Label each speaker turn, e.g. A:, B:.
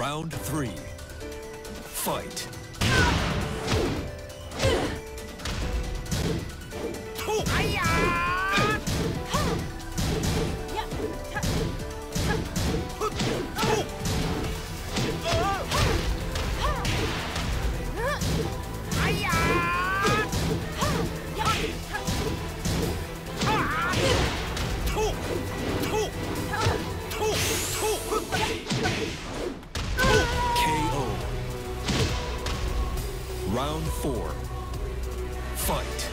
A: Round three. Fight. Round four. Fight.